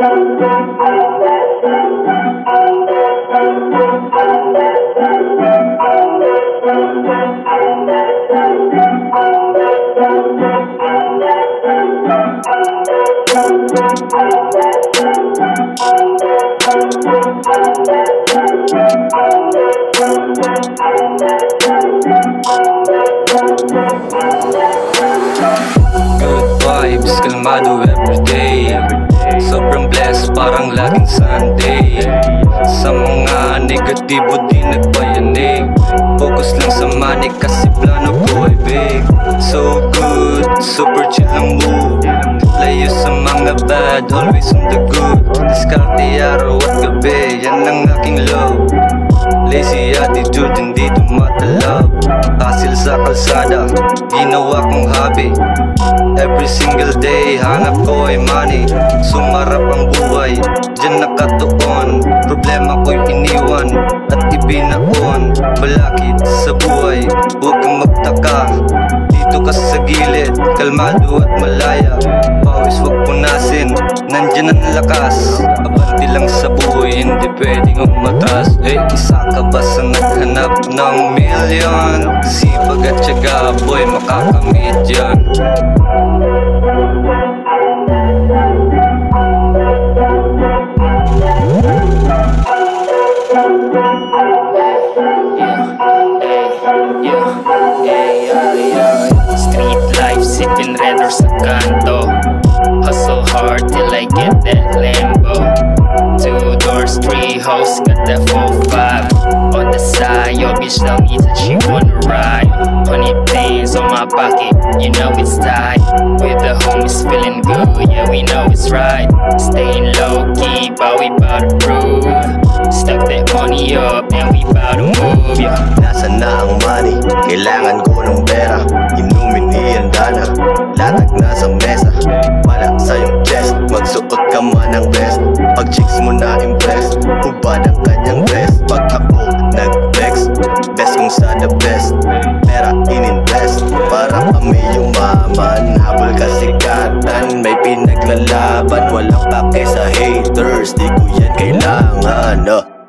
Good vibes, calmado every day. Parang laging Sunday. Sa mga negatibo di nagpayanig. Focus lang sa money kasi plano ko ay big. So good, super chill ang mood. Layo sa mga bad, always on the good. Diskarte araw at gabi, yan ang aking love. Lazy attitude, hindi tumatalab Hasil sa kalsada, ginawa kong hobby Every single day, hanap ko ay money. Sumarap ang buhay, dyan nakatuon. Problema ko'y iniwan at ibinaon. Balakid sa buhay, huwag kang magtaka. Dito ka sa gilid, kalmado at malaya. Pawis wag punasin, nandyan ang lakas. Abanti lang sa buhay, hindi pwedeng umatras Eh, isa ka ba sa naghanap ng million? Sipag at syaga, boy, makakamit yan sipping red or sa Hustle hard till I get that Lambo. Two doors, three hoes, got that full five. On the side, your bitch tell me that she wanna ride. Honey planes on my pocket, you know it's tight. With the homies feeling good, yeah we know it's right. Staying low key, but we bout to prove. Stuck that money up and we bout to move, yeah. Nasaan na ang money? Kailangan ko ng pera ng best. Pag chicks mo na impress Hubad ang kanyang best? Pag ako nag-flex Best kong sa the best. Pera ininvest Para kami yumaman Habol kasikatan May pinaglalaban. Walang pake sa haters Di ko yan kailangan. uh.